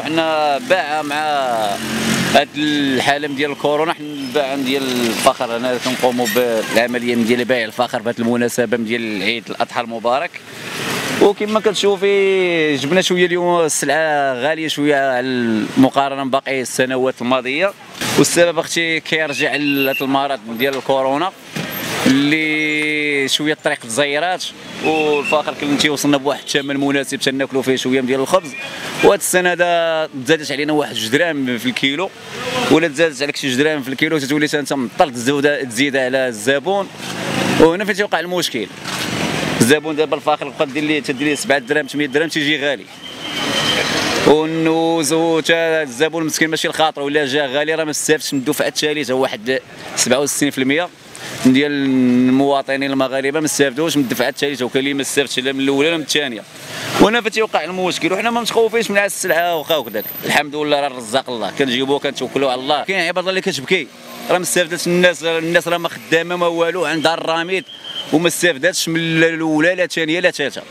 وحنا باعه مع هاد الحالم ديال الكورونا حنا الباعه ديال الفخر. هنا كنقوموا بالعملية ديال بيع الفخر بهذه المناسبة ديال عيد الأضحى المبارك. وكما كتشوفي جبنا شوية اليوم السلعة غالية شوية على المقارنة بباقي السنوات الماضية. والسبب أختي كيرجع لهاد المرض ديال الكورونا اللي شوية الطريق تزيرات والفاخر كنتي وصلنا بواحد الثمن مناسب تناكلوا فيه شوية ديال الخبز. وهذا السنة هذا زادت علينا واحد جوج في الكيلو. ولا تزادت عليك شي جوج في الكيلو تتولي انت مضطر تزيد على الزبون. وهنا فين تيوقع المشكل؟ الزبون دابا الفاخر بقى دير لي تدير لي 7 دراهم 8 دراهم تيجي غالي. والنوز وتا الزبون مسكين ماشي الخاطر ولا جا غالي راه ما استافدش من الدفعه الثالثه واحد 67% ديال المواطنين المغاربة ما استافدوش من الدفعه الثالثه وكاين ما استافدش لا من الأولى لا من الثانية. وهنا فتيوقع المشكل؟ وحنا ما متخوفينش من السلعه واخا وكذاك الحمد لله راه رزاق الله. كنجيبوه كنتوكلوا على الله. كاين عباد الله اللي كتبكي. راه ما استافدتش الناس الناس راه ما خدامة ما والو عندها الراميد وما استافدتش من الأولى لا الثانية لا الثالثة.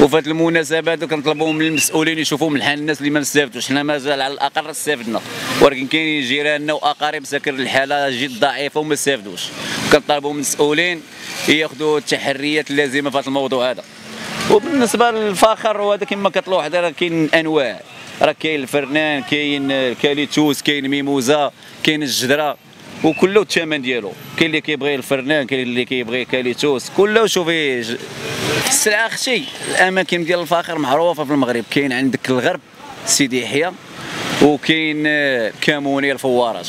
وفي هذه المناسبه هذو كنطلبوا من المسؤولين يشوفوا من حال الناس اللي ما استافدوش حنا مازال على الاقل استافدنا. ولكن كاينين جيراننا وأقارب ساكن الحاله جد ضعيفة وما استافدوش كنطالبوا من المسؤولين ياخذوا التحريات اللازمة في هذا الموضوع هذا. وبالنسبة للفاخر وهذا كما كتلاحظ راه كاين أنواع. راه كاين الفرنان كاين الكاليتوس كاين ميموزا كاين الجدرة. وكله الثمن ديالو. كاين اللي كيبغي الفرنان كاين اللي كيبغي كاليتوس كله شوفي السلعه أختي الأماكن ديال الفاخر معروفة في المغرب. كاين عندك الغرب سيدي يحيى وكاين كاموني الفوارات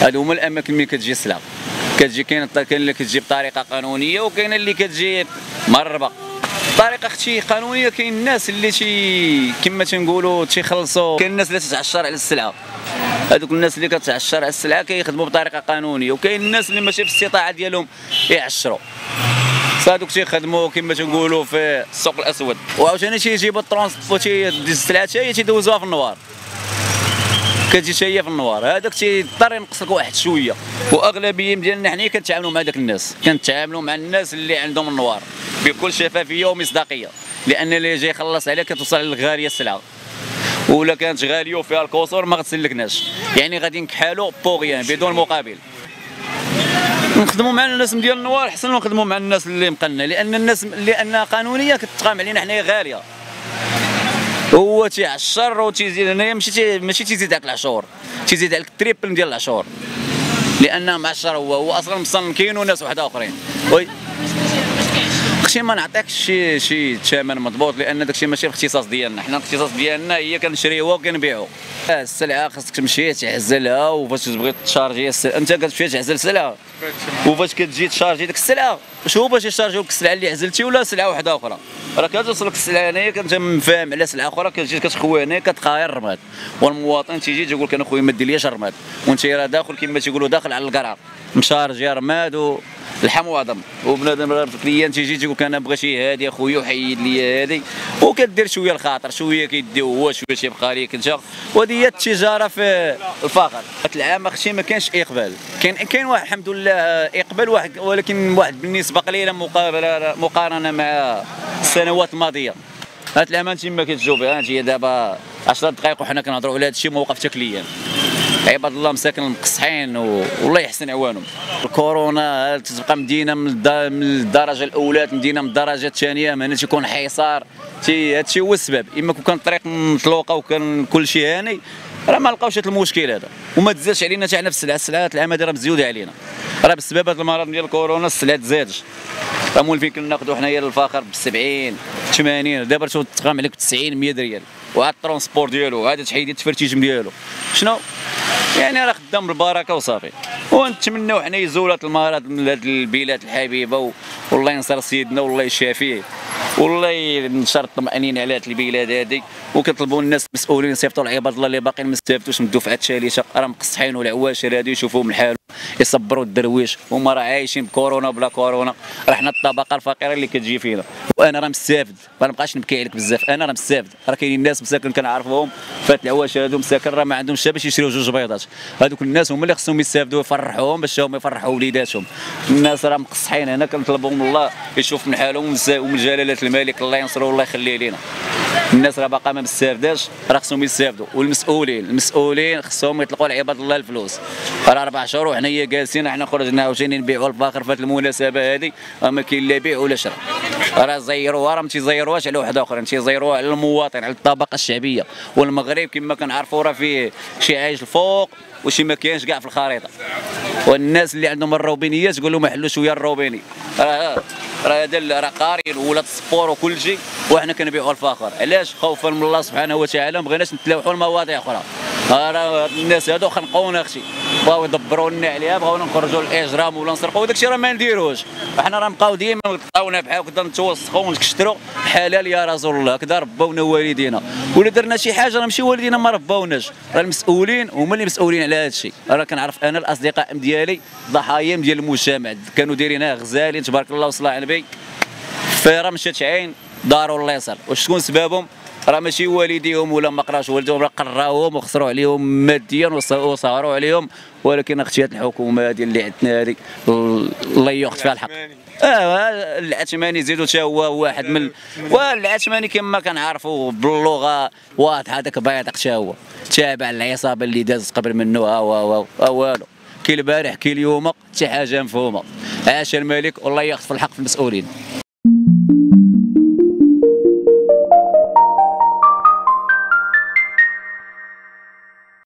هادو هما الأماكن اللي كتجي السلعه كتجي كاين كاين اللي كتجي بطريقة قانونية وكاين اللي كتجي بطريقة غير قانونية كاين الناس اللي تي كما تنقولوا تيخلصوا كاين الناس اللي تتعشر على السلعة. هذوك الناس اللي كتعشر على السلعة كيخدموا بطريقة قانونية وكاين الناس اللي ماشي في الاستطاعه ديالهم يعشروا هادوك تيخدموا كما تنقولوا في السوق الأسود. وعاوتاني تيجيبوا الـ transport تيدوز السلعة هي تيدوزوها في ال noir. كتجي هي في النوار. هذاك تيضطر ينقص لك واحد شوية. وأغلبية ديالنا حنا كنتعاملوا مع داك الناس. كنتعاملوا مع الناس اللي عندهم النوار. بكل شفافية ومصداقية. لأن اللي جاي يخلص عليك كتوصل للغالية السلعة. ولا كانت غالية وفيها الكسور ما غتسلكناش. يعني غادي نكحالو بوغيان بدون مقابل. نخدموا مع الناس ديال النوار احسن نخدموا مع الناس اللي مقلنا. لأن الناس لأن قانونية كتقام علينا حنايا غالية. هو تيعشر وتيزيد هنايا ماشي ماشي تيزيد عليك العشور. تيزيد عليك ال triple ديال العشور. لأنه معشر هو هو أصلا مصنن كاينوا ناس واحد أخرين. وي داكشي ما نعطيكش شي شي ثمن مضبوط لأن داكشي ماشي الاختصاص ديالنا. حنا الاختصاص ديالنا هي كنشريوها وكنبيعوا السلعة خاصك تمشي تعزلها وفاش تبغي ت charger أنت كتمشي تعزل السلعة. وفاش كتجي ت charger ديك السلعة. شوف باش ي chargerيوك السلعة اللي عزلتي ولا سلعة واحدة أخرى؟ راه كتوصلك السلعة هنايا كنت فاهم على سلعة أخرى كتجي كتخوي هنا كتلقى غير الرماد. والمواطن تيجي تيقول لك أنا خويا ما ديرليش الرماد. وانت راه داخل كما تيقولوا داخل على القرعة. مشارجي رماد الحموضم وبنادم راه الكليان تيجي تيقول لك أنا بغا شي هادي أخويا وحيد لي هادي. وكدير شوية الخاطر شوية كيدي هو شوية تيبقى ليك أنت. وهذه هي التجارة في الفخر العام أختي ما كانش إقبال. كاين كاين واحد الحمد لله إقبال واحد ولكن واحد بالنسبة قليلة مقابلة مقارنة مع السنوات الماضية. هاد العام أنت ما كتشوفي أنت دابا 10 دقائق وحنا كنهضروا على هذا الشيء موقف تكليا عباد الله مساكن المقصحين والله يحسن عوانهم. الكورونا تبقى مدينة من الدرجة الأولى مدينة من الدرجه الثانية هنا تيكون حصار. هادشي هو السبب. إما كون كان الطريق مطلوقة وكان كل شيء هاني راه ما لقاوش هذا المشكل هذا. وما تزادش علينا حتى حنا في السلعة. السلعة هاد العام راه مزيوده علينا. راه بسبب هذا المرض ديال الكورونا السلعة تزادش. راه مولفين كناخذوا حنايا الفاخر ب 70 80 دابا تقام عليك ب 90 100 ريال. وهذا ال transport ديالو هذا تحيدي التفرتيج ديالو. شنو؟ يعني راه خدام بالبركه وصافي. ونتمنوا حنا يزول هذا المرض من هذه البلاد الحبيبة والله ينصر سيدنا والله يشافيه. والله ينشر الطمأنينة على هذه البلاد هذه وكنطلبوا الناس المسؤولين يصيفطوا العباد الله اللي باقيين ما استافدوش من الدفعه الثالثه راه مقصحين والعواشر هذه يشوفوا من حالهم يصبروا الدرويش. هما راه عايشين بكورونا بلا كورونا. راه حنا الطبقة الفقيرة اللي كتجي فينا. وأنا راه مستافد ما نبقاش نبكي عليك بزاف أنا راه مستافد. راه كاينين الناس مساكن كنعرفهم فات العواشر هذو مساكن راه ما عندهمش باش يشريو جوج بيضات. هذوك الناس هما اللي خصهم يستافدوا يفرحوهم باش هما يفرحوا وليداتهم. الناس راه مقصحين هنا كنطلبوا من الله يشوف من حالهم ومن جلالة الملك الله ينصرو والله يخليه لينا. الناس راه باقا ما مستافداش راه خصهم يستافدوا. والمسؤولين المسؤولين خصهم يطلقوا لعباد الله الفلوس. راه أربع شهور وحنايا جالسين حنا خرجنا عاوتاني نبيعوا الفاخر في المناسبة هذه ما كاين لا بيع ولا شراء راه زيروها راه ما تيزيروهاش على واحد اخر تيزيروها على المواطن على الطبقة الشعبية. والمغرب كما كنعرفوا راه فيه شي عايش الفوق وشي ما كاينش كاع في الخريطة. والناس اللي عندهم الروبينيات تقول لهم حلوا شوية الروبيني. راه راه هذا راه قارين ولات السبور وكل شيء وحنا كنبيعوا الفخر علاش؟ خوفا من الله سبحانه وتعالى ما بغيناش نتلاوحوا لمواضيع أخرى. راه الناس هادو خنقونا أختي بغاو يدبروا لنا عليها بغاونا نخرجوا للاجرام ولا نسرقوا داكشي راه ما نديروش. حنا راه نبقاو ديما نلقاونا بحال هكذا نتوسخوا ونكشتروا حلال يا رسول الله هكذا ربونا والدينا. ولا درنا شي حاجة راه ماشي والدينا ما رباوناش راه المسؤولين هما اللي مسؤولين على هذا الشيء راه كنعرف أنا الأصدقاء ديالي ضحايا ديال المجتمع. كانوا دايرينها غزالين تبارك الله وصلى على النبي. فرا مشات عين داروا الله يسر واش شكون سببهم؟ راه ماشي والديهم ولا ما قراش والديهم راه قراوهم وخسروا عليهم ماديا وسهروا عليهم. ولكن أختي هذه الحكومة ديال اللي عندنا هذه الله ياخذ فيها الحق. آه العثماني زيدو تا هو واحد من والعثماني كما كنعرفوا باللغة واضحة هذاك بيض حتى هو. تابع العصابه اللي دازت قبل منه ها هو والو. كي البارح كي اليوم حتى حاجة مفهومة. عاش الملك والله ياخذ في الحق في المسؤولين.